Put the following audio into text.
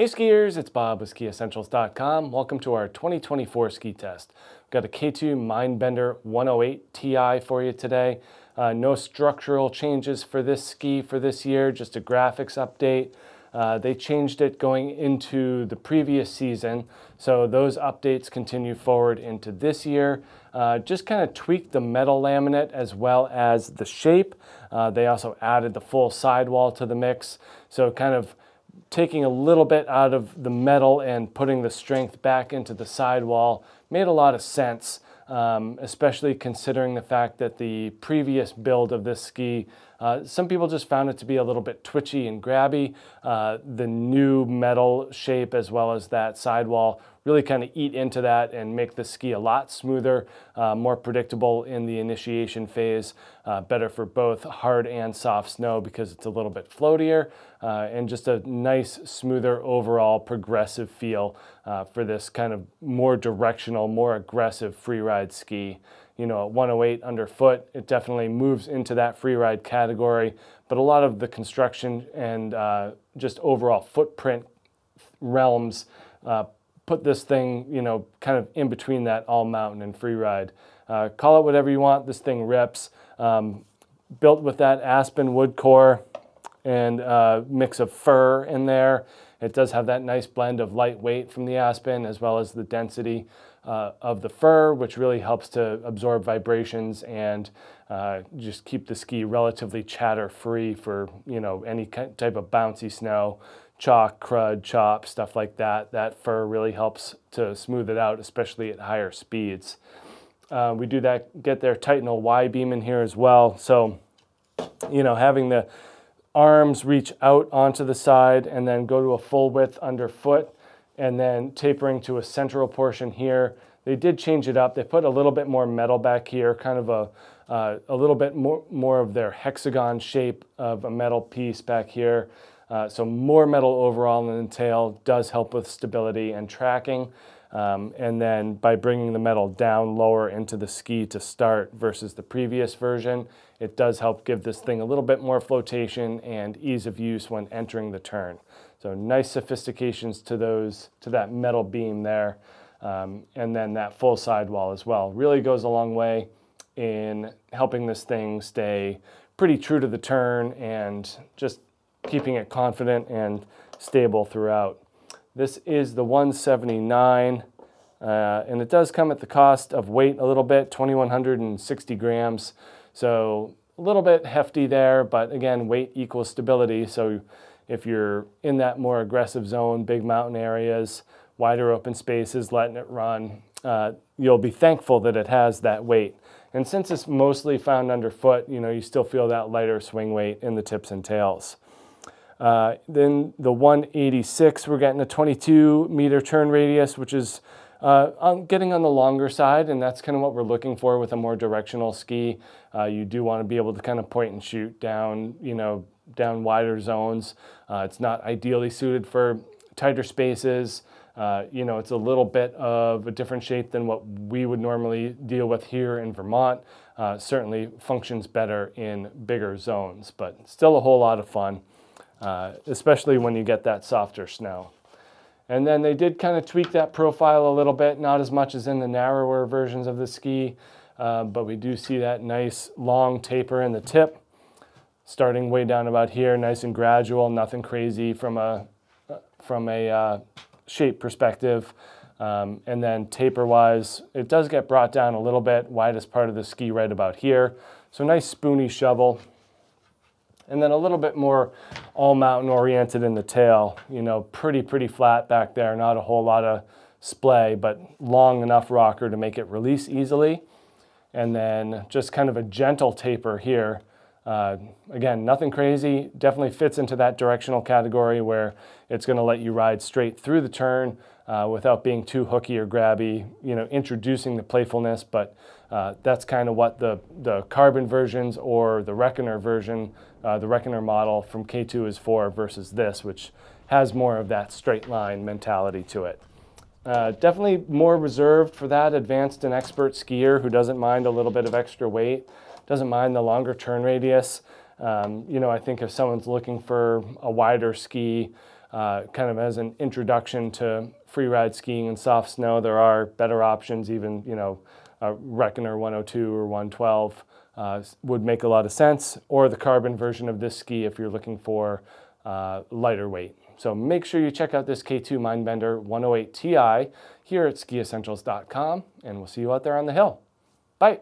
Hey skiers, it's Bob with SkiEssentials.com. Welcome to our 2024 ski test. We've got a K2 Mindbender 108 Ti for you today. Uh, no structural changes for this ski for this year, just a graphics update. Uh, they changed it going into the previous season, so those updates continue forward into this year. Uh, just kind of tweaked the metal laminate as well as the shape. Uh, they also added the full sidewall to the mix, so kind of taking a little bit out of the metal and putting the strength back into the sidewall made a lot of sense, um, especially considering the fact that the previous build of this ski, uh, some people just found it to be a little bit twitchy and grabby. Uh, the new metal shape as well as that sidewall really kind of eat into that and make the ski a lot smoother, uh, more predictable in the initiation phase, uh, better for both hard and soft snow because it's a little bit floatier, uh, and just a nice, smoother overall progressive feel uh, for this kind of more directional, more aggressive freeride ski. You know, at 108 underfoot, it definitely moves into that freeride category, but a lot of the construction and uh, just overall footprint realms uh, put this thing, you know, kind of in between that all mountain and free ride. Uh, call it whatever you want, this thing rips. Um, built with that aspen wood core and a uh, mix of fir in there. It does have that nice blend of lightweight from the aspen as well as the density uh, of the fir, which really helps to absorb vibrations and uh, just keep the ski relatively chatter free for you know any type of bouncy snow chalk, crud, chop, stuff like that. That fir really helps to smooth it out, especially at higher speeds. Uh, we do that, get their Titanal Y-beam in here as well. So, you know, having the arms reach out onto the side and then go to a full width underfoot and then tapering to a central portion here. They did change it up. They put a little bit more metal back here, kind of a, uh, a little bit more, more of their hexagon shape of a metal piece back here. Uh, so more metal overall in the tail does help with stability and tracking. Um, and then by bringing the metal down lower into the ski to start versus the previous version, it does help give this thing a little bit more flotation and ease of use when entering the turn. So nice sophistications to those, to that metal beam there. Um, and then that full sidewall as well. Really goes a long way in helping this thing stay pretty true to the turn and just keeping it confident and stable throughout. This is the 179 uh, and it does come at the cost of weight a little bit, 2,160 grams. So a little bit hefty there, but again, weight equals stability. So if you're in that more aggressive zone, big mountain areas, wider open spaces, letting it run, uh, you'll be thankful that it has that weight. And since it's mostly found underfoot, you know, you still feel that lighter swing weight in the tips and tails. Uh, then the 186, we're getting a 22 meter turn radius, which is uh, getting on the longer side, and that's kind of what we're looking for with a more directional ski. Uh, you do want to be able to kind of point and shoot down, you know, down wider zones. Uh, it's not ideally suited for tighter spaces. Uh, you know, it's a little bit of a different shape than what we would normally deal with here in Vermont. Uh, certainly functions better in bigger zones, but still a whole lot of fun uh, especially when you get that softer snow. And then they did kind of tweak that profile a little bit, not as much as in the narrower versions of the ski, uh, but we do see that nice long taper in the tip, starting way down about here, nice and gradual, nothing crazy from a, from a uh, shape perspective. Um, and then taper wise, it does get brought down a little bit, widest part of the ski right about here. So nice spoony shovel and then a little bit more all mountain oriented in the tail, you know, pretty, pretty flat back there, not a whole lot of splay, but long enough rocker to make it release easily. And then just kind of a gentle taper here. Uh, again, nothing crazy, definitely fits into that directional category where it's gonna let you ride straight through the turn uh, without being too hooky or grabby, you know, introducing the playfulness, but uh, that's kind of what the, the carbon versions or the Reckoner version, uh, the Reckoner model from K2 is for versus this, which has more of that straight line mentality to it. Uh, definitely more reserved for that advanced and expert skier who doesn't mind a little bit of extra weight, doesn't mind the longer turn radius. Um, you know, I think if someone's looking for a wider ski, uh, kind of as an introduction to free ride skiing and soft snow. There are better options, even you know, a Reckoner 102 or 112 uh, would make a lot of sense, or the carbon version of this ski if you're looking for uh, lighter weight. So make sure you check out this K2 Mindbender 108 Ti here at skiessentials.com, and we'll see you out there on the hill. Bye.